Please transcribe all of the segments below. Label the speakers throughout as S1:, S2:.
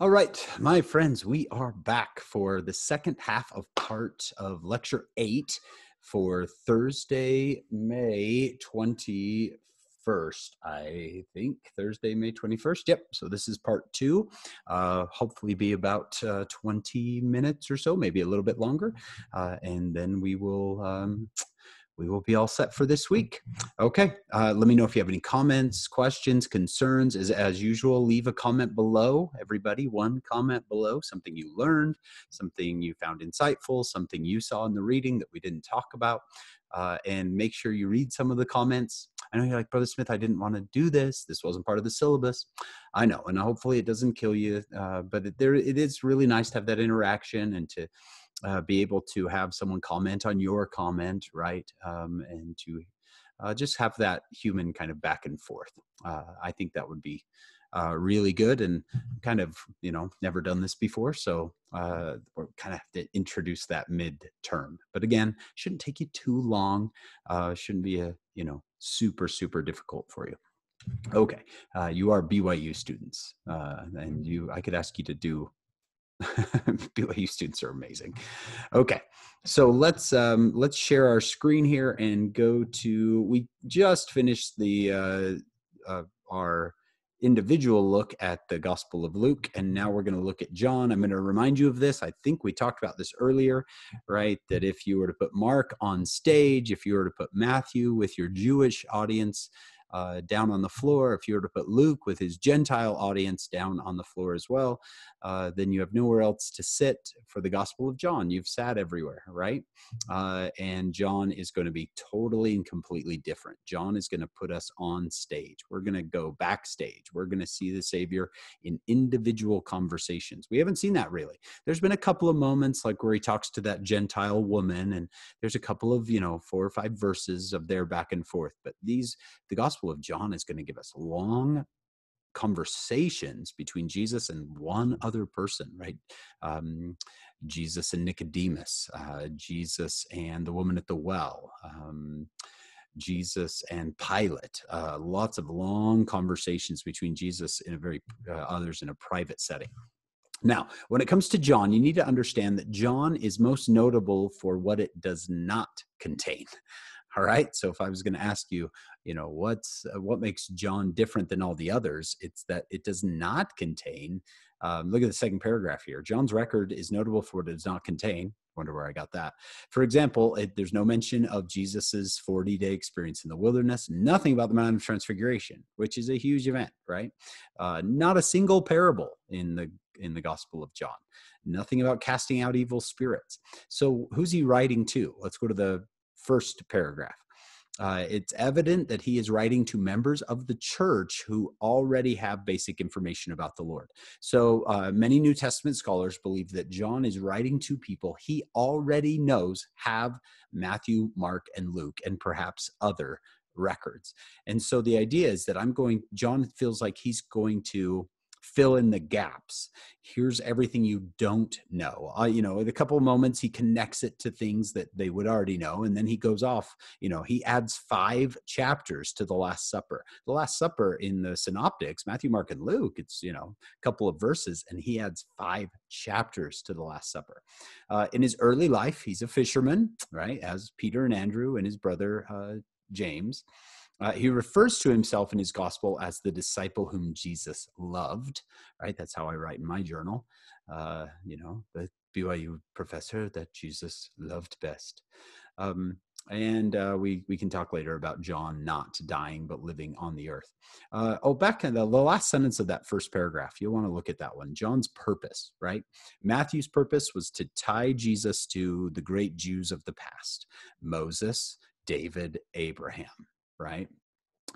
S1: All right, my friends, we are back for the second half of part of lecture eight for Thursday, May 21st. I think Thursday, May 21st. Yep. So this is part two. Uh, hopefully, be about uh, 20 minutes or so, maybe a little bit longer. Uh, and then we will. Um, we will be all set for this week. Okay, uh, let me know if you have any comments, questions, concerns. As, as usual, leave a comment below, everybody. One comment below, something you learned, something you found insightful, something you saw in the reading that we didn't talk about. Uh, and make sure you read some of the comments. I know you're like, Brother Smith, I didn't want to do this. This wasn't part of the syllabus. I know, and hopefully it doesn't kill you. Uh, but it, there, it is really nice to have that interaction and to uh, be able to have someone comment on your comment, right? Um, and to uh, just have that human kind of back and forth. Uh, I think that would be uh, really good and kind of, you know, never done this before. So uh, we're kind of have to introduce that mid-term. But again, shouldn't take you too long. Uh, shouldn't be a, you know, super, super difficult for you. Okay, uh, you are BYU students, uh, and you. I could ask you to do BYU students are amazing. Okay, so let's um, let's share our screen here and go to. We just finished the uh, uh, our individual look at the Gospel of Luke, and now we're going to look at John. I'm going to remind you of this. I think we talked about this earlier, right? That if you were to put Mark on stage, if you were to put Matthew with your Jewish audience, uh, down on the floor. If you were to put Luke with his Gentile audience down on the floor as well, uh, then you have nowhere else to sit for the Gospel of John. You've sat everywhere, right? Uh, and John is going to be totally and completely different. John is going to put us on stage. We're going to go backstage. We're going to see the Savior in individual conversations. We haven't seen that really. There's been a couple of moments like where he talks to that Gentile woman, and there's a couple of, you know, four or five verses of their back and forth. But these, the Gospel of John is going to give us long conversations between Jesus and one other person, right? Um, Jesus and Nicodemus, uh, Jesus and the woman at the well, um, Jesus and Pilate. Uh, lots of long conversations between Jesus and a very uh, others in a private setting. Now, when it comes to John, you need to understand that John is most notable for what it does not contain. All right. So if I was going to ask you, you know, what's uh, what makes John different than all the others, it's that it does not contain. Um, look at the second paragraph here. John's record is notable for what it does not contain. Wonder where I got that. For example, it, there's no mention of Jesus's 40 day experience in the wilderness. Nothing about the Mount of Transfiguration, which is a huge event, right? Uh, not a single parable in the in the Gospel of John. Nothing about casting out evil spirits. So who's he writing to? Let's go to the first paragraph. Uh, it's evident that he is writing to members of the church who already have basic information about the Lord. So, uh, many New Testament scholars believe that John is writing to people he already knows have Matthew, Mark, and Luke, and perhaps other records. And so, the idea is that I'm going, John feels like he's going to fill in the gaps. Here's everything you don't know. Uh, you know in a couple of moments he connects it to things that they would already know and then he goes off you know he adds five chapters to the last supper. The last supper in the synoptics matthew mark and luke it's you know a couple of verses and he adds five chapters to the last supper. Uh, in his early life he's a fisherman right as peter and andrew and his brother uh, james uh, he refers to himself in his gospel as the disciple whom Jesus loved, right? That's how I write in my journal. Uh, you know, the BYU professor that Jesus loved best. Um, and uh, we we can talk later about John not dying but living on the earth. Uh, oh, back in the, the last sentence of that first paragraph, you'll want to look at that one. John's purpose, right? Matthew's purpose was to tie Jesus to the great Jews of the past: Moses, David, Abraham right?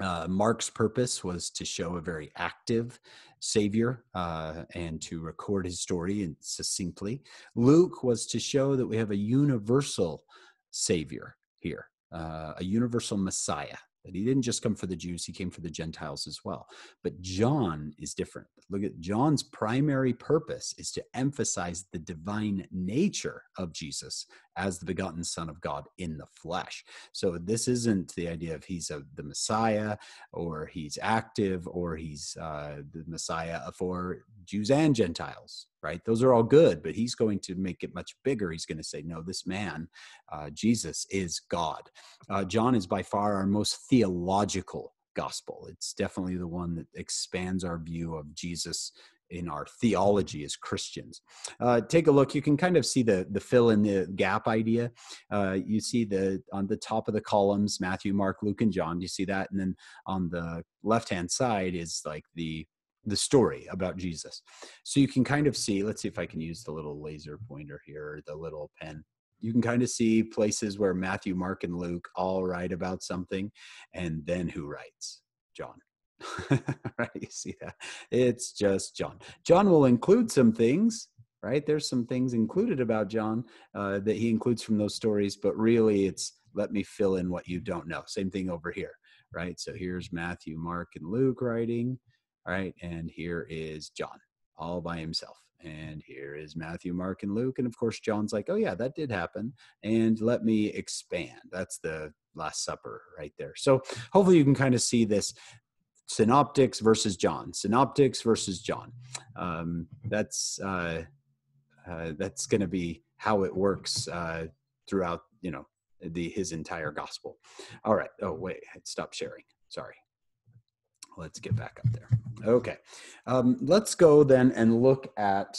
S1: Uh, Mark's purpose was to show a very active Savior uh, and to record his story in succinctly. Luke was to show that we have a universal Savior here, uh, a universal Messiah. that he didn't just come for the Jews, he came for the Gentiles as well. But John is different. Look at John's primary purpose is to emphasize the divine nature of Jesus as the begotten Son of God in the flesh. So this isn't the idea of he's a, the Messiah or he's active or he's uh, the Messiah for Jews and Gentiles, right? Those are all good, but he's going to make it much bigger. He's going to say, no, this man, uh, Jesus, is God. Uh, John is by far our most theological gospel. It's definitely the one that expands our view of Jesus in our theology as Christians. Uh, take a look. You can kind of see the the fill in the gap idea. Uh, you see the on the top of the columns Matthew, Mark, Luke, and John. Do you see that, and then on the left hand side is like the the story about Jesus. So you can kind of see. Let's see if I can use the little laser pointer here, the little pen you can kind of see places where Matthew, Mark, and Luke all write about something, and then who writes? John. right? You see that? It's just John. John will include some things, right? There's some things included about John uh, that he includes from those stories, but really it's let me fill in what you don't know. Same thing over here, right? So here's Matthew, Mark, and Luke writing, right? And here is John all by himself. And here is Matthew, Mark, and Luke. And of course, John's like, oh, yeah, that did happen. And let me expand. That's the Last Supper right there. So hopefully you can kind of see this synoptics versus John, synoptics versus John. Um, that's uh, uh, that's going to be how it works uh, throughout, you know, the his entire gospel. All right. Oh wait, stop sharing. Sorry. Let's get back up there. Okay. Um, let's go then and look at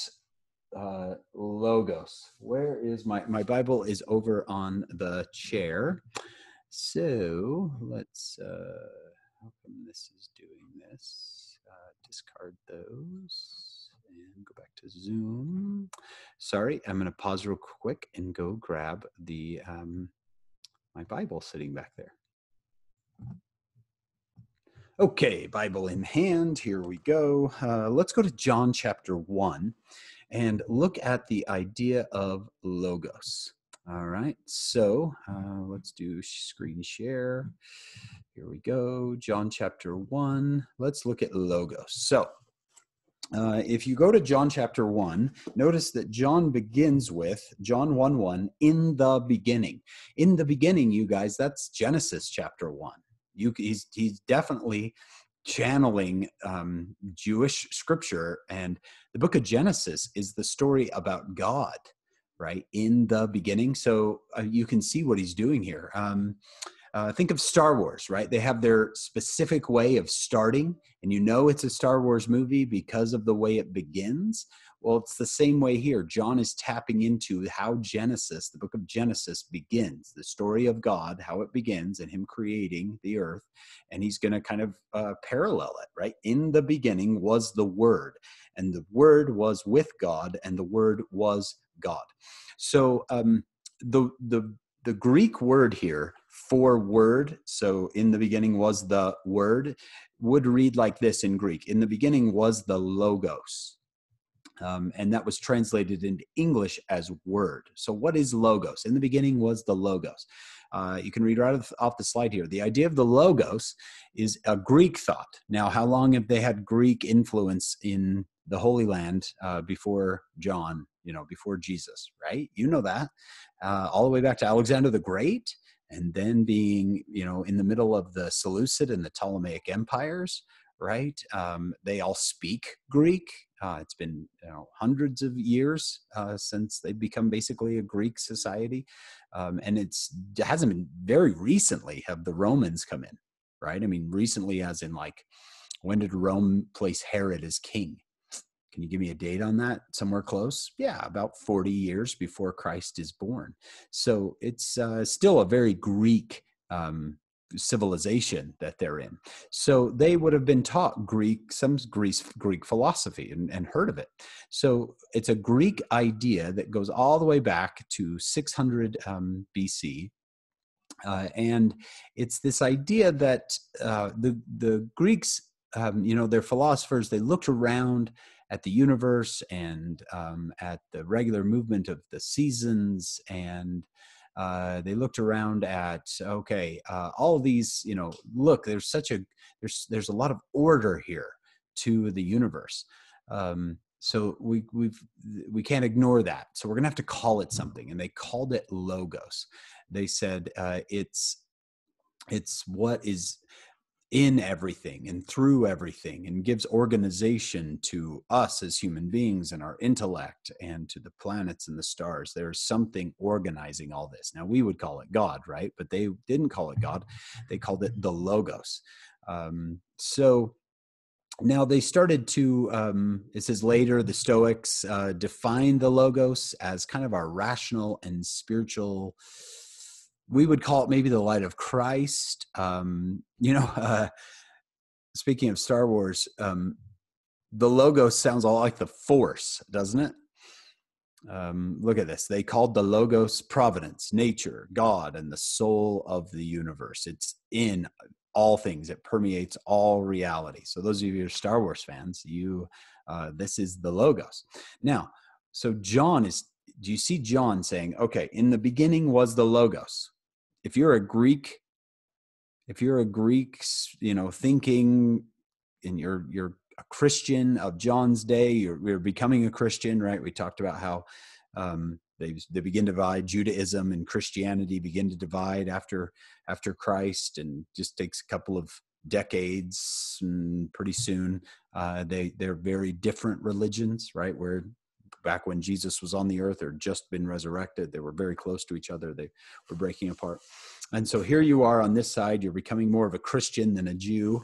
S1: uh, logos. Where is my my Bible? Is over on the chair. So let's. Uh, how come this is doing this? Uh, discard those and go back to Zoom. Sorry, I'm going to pause real quick and go grab the um, my Bible sitting back there. Okay, Bible in hand, here we go. Uh, let's go to John chapter 1 and look at the idea of logos. All right, so uh, let's do screen share. Here we go, John chapter 1. Let's look at logos. So, uh, if you go to John chapter 1, notice that John begins with John 1 1, in the beginning. In the beginning, you guys, that's Genesis chapter 1. You, he's, he's definitely channeling um, Jewish scripture. And the book of Genesis is the story about God, right? In the beginning. So uh, you can see what he's doing here. Um, uh, think of Star Wars, right? They have their specific way of starting, and you know it's a Star Wars movie because of the way it begins. Well, it's the same way here. John is tapping into how Genesis, the book of Genesis, begins the story of God, how it begins, and Him creating the earth. And He's going to kind of uh, parallel it, right? In the beginning was the Word, and the Word was with God, and the Word was God. So um, the the the Greek word here for word, so in the beginning was the word, would read like this in Greek. In the beginning was the logos. Um, and that was translated into English as word. So, what is logos? In the beginning was the logos. Uh, you can read right off the slide here. The idea of the logos is a Greek thought. Now, how long have they had Greek influence in the Holy Land uh, before John, you know, before Jesus, right? You know that. Uh, all the way back to Alexander the Great, and then being, you know, in the middle of the Seleucid and the Ptolemaic empires, right? Um, they all speak Greek. Uh, it's been you know, hundreds of years uh, since they've become basically a Greek society, um, and it's it hasn't been very recently have the Romans come in, right? I mean, recently, as in like, when did Rome place Herod as king? Can you give me a date on that? Somewhere close? Yeah, about 40 years before Christ is born. So it's uh, still a very Greek um, civilization that they're in. So they would have been taught Greek, some Greek, Greek philosophy and, and heard of it. So it's a Greek idea that goes all the way back to 600 um, BC. Uh, and it's this idea that uh, the, the Greeks, um, you know, they're philosophers, they looked around at the universe and um, at the regular movement of the seasons and uh, they looked around at okay, uh, all these. You know, look, there's such a there's there's a lot of order here to the universe. Um, so we we've we can't ignore that. So we're gonna have to call it something, and they called it logos. They said uh, it's it's what is in everything and through everything and gives organization to us as human beings and our intellect and to the planets and the stars. There's something organizing all this. Now, we would call it God, right? But they didn't call it God, they called it the Logos. Um, so now they started to, um, it says later, the Stoics uh, defined the Logos as kind of our rational and spiritual we would call it maybe the light of Christ. Um, you know, uh, speaking of Star Wars, um, the logo sounds all like the Force, doesn't it? Um, look at this. They called the logos providence, nature, God, and the soul of the universe. It's in all things. It permeates all reality. So those of you who are Star Wars fans, you uh, this is the logos. Now, so John is. Do you see John saying, "Okay, in the beginning was the logos"? If you're a Greek, if you're a Greek, you know, thinking and you're you're a Christian of John's day, you're, you're becoming a Christian, right? We talked about how um, they they begin to divide Judaism and Christianity begin to divide after after Christ, and just takes a couple of decades and pretty soon uh, they they're very different religions right where back when Jesus was on the earth or just been resurrected. They were very close to each other. They were breaking apart. And so here you are on this side, you're becoming more of a Christian than a Jew.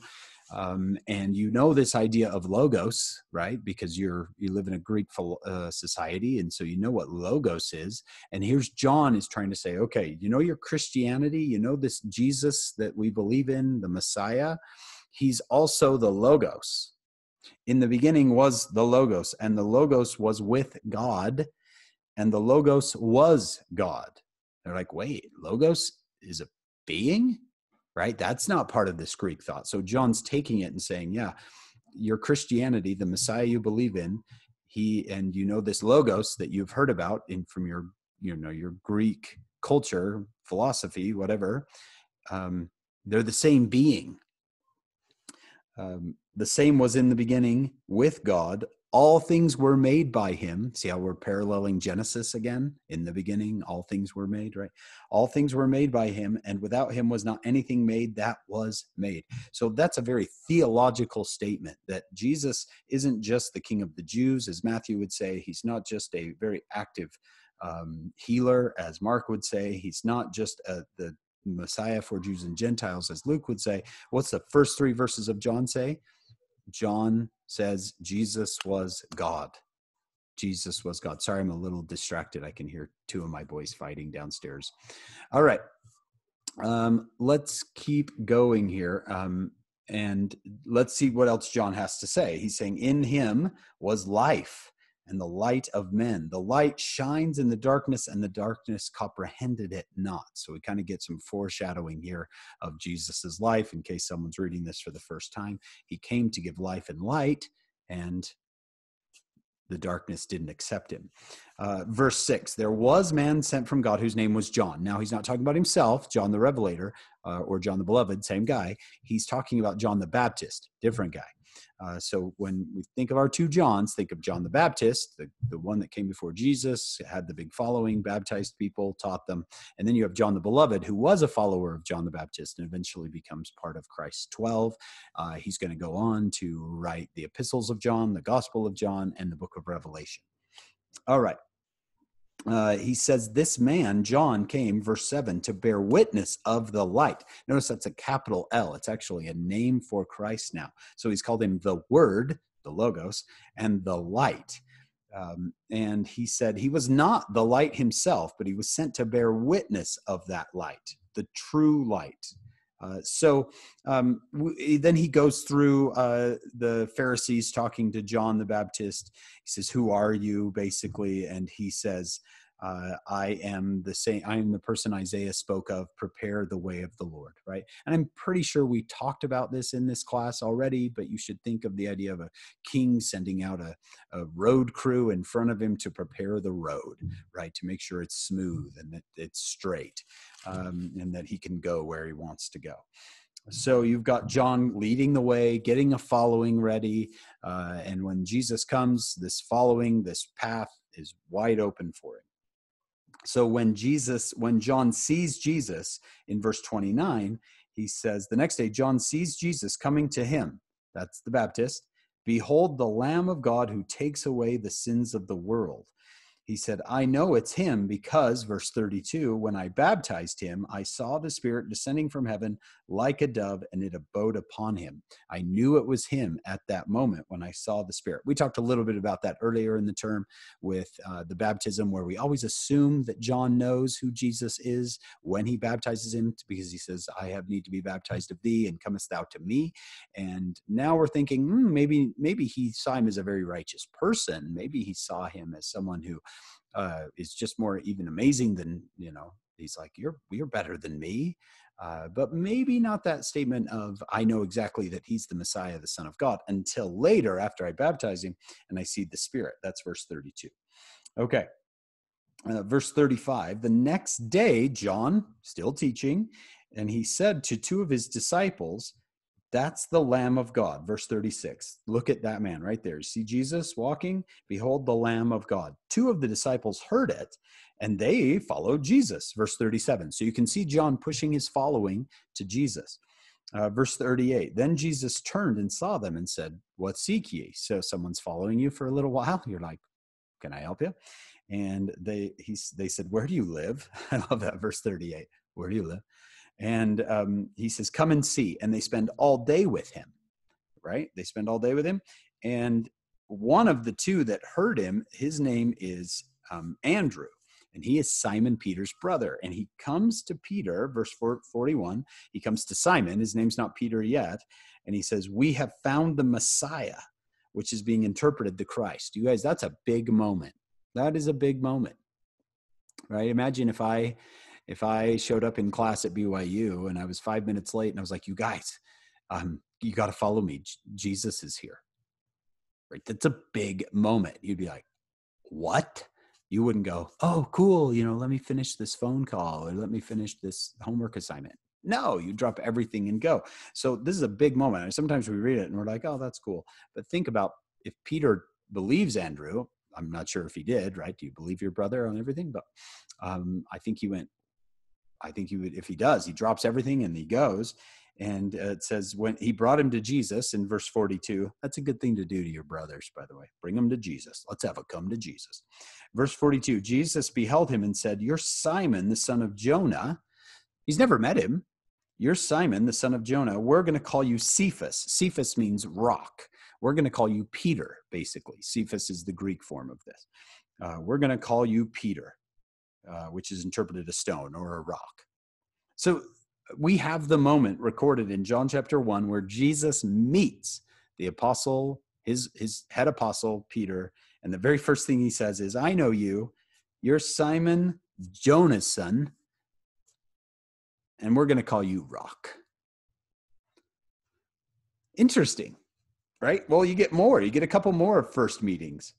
S1: Um, and you know this idea of logos, right? Because you're you live in a Greek uh, society, and so you know what logos is. And here's John is trying to say, okay, you know your Christianity, you know this Jesus that we believe in, the Messiah. He's also the logos, in the beginning was the Logos, and the Logos was with God, and the Logos was God. They're like, wait, Logos is a being? Right? That's not part of this Greek thought. So John's taking it and saying, yeah, your Christianity, the Messiah you believe in, he and you know this logos that you've heard about in from your you know your Greek culture, philosophy, whatever. Um, they're the same being. Um, the same was in the beginning with God. All things were made by him. See how we're paralleling Genesis again? In the beginning, all things were made, right? All things were made by him, and without him was not anything made that was made. So that's a very theological statement that Jesus isn't just the king of the Jews, as Matthew would say. He's not just a very active um, healer, as Mark would say. He's not just a, the Messiah for Jews and Gentiles, as Luke would say. What's the first three verses of John say? John says Jesus was God. Jesus was God. Sorry, I'm a little distracted. I can hear two of my boys fighting downstairs. All right. Um, let's keep going here. Um, and let's see what else John has to say. He's saying, In him was life, and the light of men. The light shines in the darkness, and the darkness comprehended it not. So we kind of get some foreshadowing here of Jesus's life in case someone's reading this for the first time. He came to give life and light, and the darkness didn't accept him. Uh, verse 6 There was man sent from God whose name was John. Now, he's not talking about himself, John the Revelator, uh, or John the Beloved, same guy. He's talking about John the Baptist, different guy. Uh, so when we think of our two Johns, think of John the Baptist, the, the one that came before Jesus, had the big following, baptized people, taught them. And then you have John the Beloved, who was a follower of John the Baptist and eventually becomes part of Christ's 12. Uh, he's going to go on to write the epistles of John, the Gospel of John, and the book of Revelation. All right. Uh, he says, This man, John, came, verse 7, to bear witness of the light. Notice that's a capital L. It's actually a name for Christ now. So he's called him the Word, the Logos, and the light. Um, and he said he was not the light himself, but he was sent to bear witness of that light, the true light. Uh, so um, w- then he goes through uh, the Pharisees talking to John the Baptist. He says, Who are you? basically. And he says, uh, I am the same. I am the person Isaiah spoke of. Prepare the way of the Lord, right? And I'm pretty sure we talked about this in this class already. But you should think of the idea of a king sending out a, a road crew in front of him to prepare the road, right, to make sure it's smooth and that it's straight, um, and that he can go where he wants to go. So you've got John leading the way, getting a following ready, uh, and when Jesus comes, this following, this path is wide open for him so when jesus when john sees jesus in verse 29 he says the next day john sees jesus coming to him that's the baptist behold the lamb of god who takes away the sins of the world he said, I know it's him because, verse 32, when I baptized him, I saw the Spirit descending from heaven like a dove, and it abode upon him. I knew it was him at that moment when I saw the Spirit. We talked a little bit about that earlier in the term with uh, the baptism, where we always assume that John knows who Jesus is when he baptizes him, because he says, I have need to be baptized of thee, and comest thou to me. And now we're thinking, hmm, maybe maybe he saw him as a very righteous person. Maybe he saw him as someone who uh, is just more even amazing than you know he's like you're you're better than me uh, but maybe not that statement of i know exactly that he's the messiah the son of god until later after i baptize him and i see the spirit. That's verse 32 okay uh, verse 35 the next day john still teaching and he said to two of his disciples that's the Lamb of God. Verse 36. Look at that man right there. You See Jesus walking? Behold the Lamb of God. Two of the disciples heard it and they followed Jesus. Verse 37. So you can see John pushing his following to Jesus. Uh, verse 38. Then Jesus turned and saw them and said, What seek ye? So someone's following you for a little while. You're like, Can I help you? And they he, they said, Where do you live? I love that verse 38. Where do you live? And um, he says, Come and see. And they spend all day with him, right? They spend all day with him. And one of the two that heard him, his name is um, Andrew. And he is Simon Peter's brother. And he comes to Peter, verse 41. He comes to Simon. His name's not Peter yet. And he says, We have found the Messiah, which is being interpreted the Christ. You guys, that's a big moment. That is a big moment, right? Imagine if I if I showed up in class at BYU and I was five minutes late and I was like, you guys, um, you got to follow me. J- Jesus is here. Right. That's a big moment. You'd be like, what? You wouldn't go, oh, cool. You know, let me finish this phone call or let me finish this homework assignment. No, you drop everything and go. So this is a big moment. And Sometimes we read it and we're like, oh, that's cool. But think about if Peter believes Andrew, I'm not sure if he did, right? Do you believe your brother on everything? But um, I think he went, I think he would, if he does, he drops everything and he goes. And uh, it says, when he brought him to Jesus in verse 42, that's a good thing to do to your brothers, by the way. Bring them to Jesus. Let's have a come to Jesus. Verse 42 Jesus beheld him and said, You're Simon, the son of Jonah. He's never met him. You're Simon, the son of Jonah. We're going to call you Cephas. Cephas means rock. We're going to call you Peter, basically. Cephas is the Greek form of this. Uh, we're going to call you Peter. Uh, which is interpreted a stone or a rock. So we have the moment recorded in John chapter 1 where Jesus meets the apostle, his, his head apostle, Peter. And the very first thing he says is, I know you. You're Simon, Jonah's son, and we're going to call you Rock. Interesting, right? Well, you get more. You get a couple more first meetings.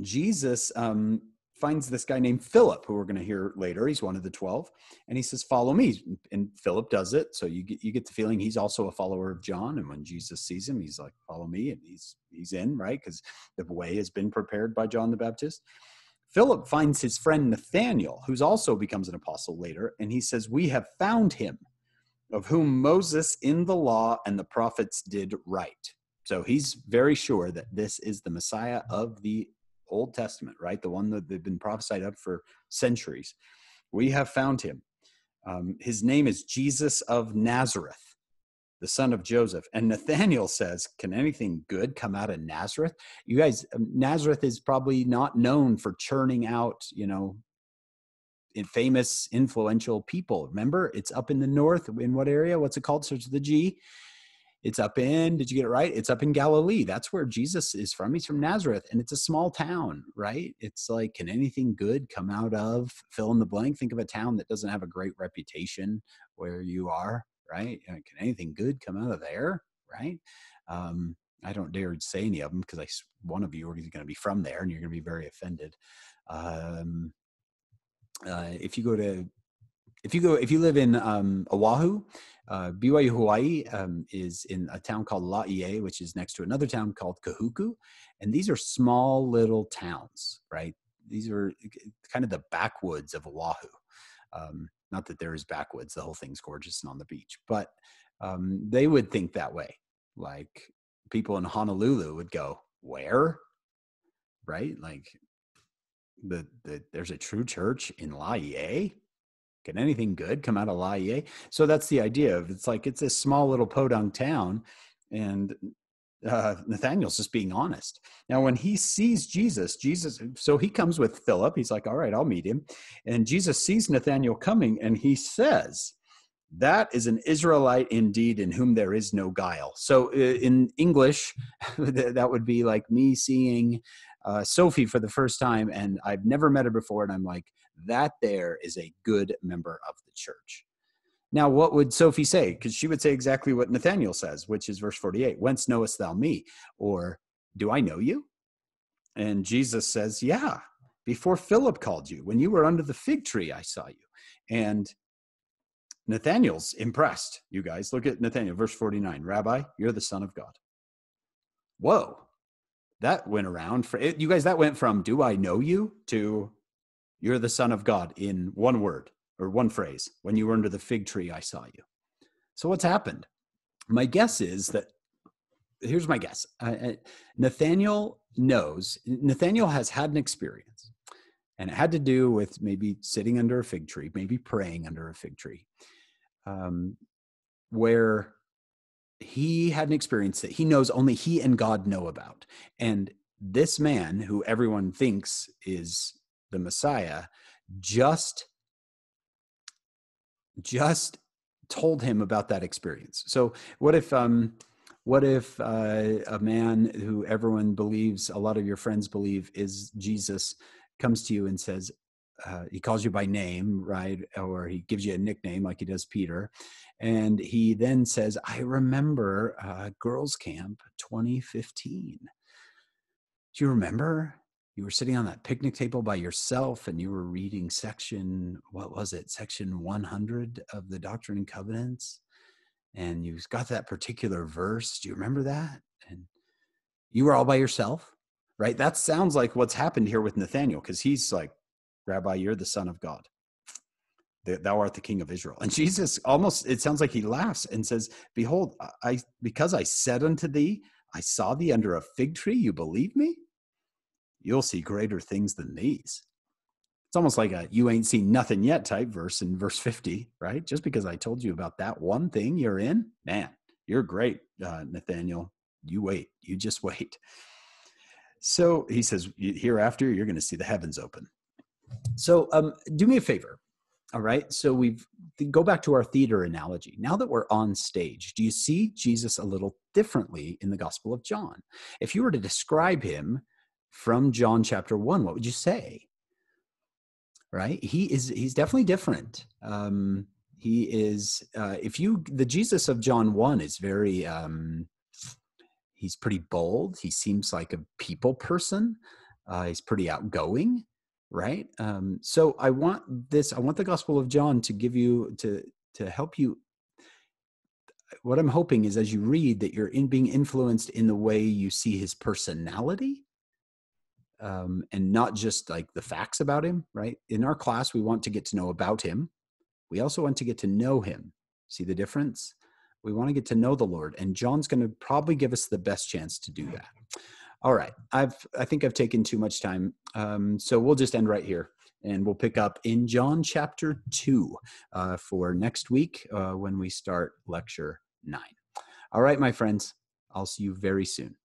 S1: Jesus um, finds this guy named Philip, who we're going to hear later. He's one of the 12. And he says, Follow me. And Philip does it. So you get, you get the feeling he's also a follower of John. And when Jesus sees him, he's like, Follow me. And he's, he's in, right? Because the way has been prepared by John the Baptist. Philip finds his friend Nathaniel, who's also becomes an apostle later. And he says, We have found him, of whom Moses in the law and the prophets did write. So he's very sure that this is the Messiah of the Old Testament, right? The one that they've been prophesied of for centuries. We have found him. Um, his name is Jesus of Nazareth, the son of Joseph. And Nathaniel says, Can anything good come out of Nazareth? You guys, um, Nazareth is probably not known for churning out, you know, famous, influential people. Remember, it's up in the north. In what area? What's it called? Search the G. It's up in, did you get it right? It's up in Galilee. That's where Jesus is from. He's from Nazareth, and it's a small town, right? It's like, can anything good come out of fill in the blank? Think of a town that doesn't have a great reputation where you are, right? Can anything good come out of there, right? Um, I don't dare say any of them because I one of you is going to be from there, and you're going to be very offended. Um, uh, if you go to if you go if you live in um, Oahu, uh, BYU Hawaii um, is in a town called Laie, which is next to another town called Kahuku, and these are small little towns, right? These are kind of the backwoods of Oahu. Um, not that there is backwoods; the whole thing's gorgeous and on the beach, but um, they would think that way. Like people in Honolulu would go, "Where?" Right? Like the, the there's a true church in Laie can anything good come out of Laie? So that's the idea of it's like it's this small little podunk town, and uh, Nathaniel's just being honest. Now, when he sees Jesus, Jesus, so he comes with Philip. He's like, "All right, I'll meet him," and Jesus sees Nathaniel coming, and he says, "That is an Israelite indeed, in whom there is no guile." So, uh, in English, that would be like me seeing uh, Sophie for the first time, and I've never met her before, and I'm like, that there is a good member of the church. Now, what would Sophie say? Because she would say exactly what Nathaniel says, which is verse 48 Whence knowest thou me? Or, Do I know you? And Jesus says, Yeah, before Philip called you, when you were under the fig tree, I saw you. And Nathaniel's impressed, you guys. Look at Nathaniel, verse 49 Rabbi, you're the Son of God. Whoa, that went around. For it, you guys, that went from, Do I know you? to you're the Son of God in one word or one phrase. When you were under the fig tree, I saw you. So, what's happened? My guess is that here's my guess uh, Nathaniel knows, Nathaniel has had an experience, and it had to do with maybe sitting under a fig tree, maybe praying under a fig tree, um, where he had an experience that he knows only he and God know about. And this man, who everyone thinks is the Messiah, just just told him about that experience. So what if um what if uh, a man who everyone believes, a lot of your friends believe is Jesus, comes to you and says, uh, he calls you by name, right? Or he gives you a nickname like he does Peter. And he then says, I remember uh, girls' camp 2015. Do you remember? You were sitting on that picnic table by yourself and you were reading section what was it? Section 100 of the doctrine and covenants and you got that particular verse do you remember that? And you were all by yourself right? That sounds like what's happened here with nathaniel because he's like rabbi you're the son of god. Thou art the king of israel. And jesus almost it sounds like he laughs and says behold i because i said unto thee i saw thee under a fig tree you believe me you'll see greater things than these. It's almost like a you ain't seen nothing yet type verse in verse 50, right? Just because I told you about that one thing you're in, man, you're great, uh, Nathaniel. You wait, you just wait. So he says, hereafter, you're going to see the heavens open. So um, do me a favor. All right. So we've go back to our theater analogy. Now that we're on stage, do you see Jesus a little differently in the Gospel of John? If you were to describe him from John chapter 1, what would you say? Right? He is he's definitely different. Um he is uh if you the Jesus of John 1 is very um he's pretty bold. He seems like a people person. Uh he's pretty outgoing, right? Um so I want this I want the Gospel of John to give you to to help you what I'm hoping is as you read that you're in being influenced in the way you see his personality um, and not just like the facts about him, right? In our class, we want to get to know about him. We also want to get to know him. See the difference? We want to get to know the Lord, and John's going to probably give us the best chance to do that. All right, I've I think I've taken too much time, um, so we'll just end right here, and we'll pick up in John chapter two uh, for next week uh, when we start lecture nine. All right, my friends, I'll see you very soon.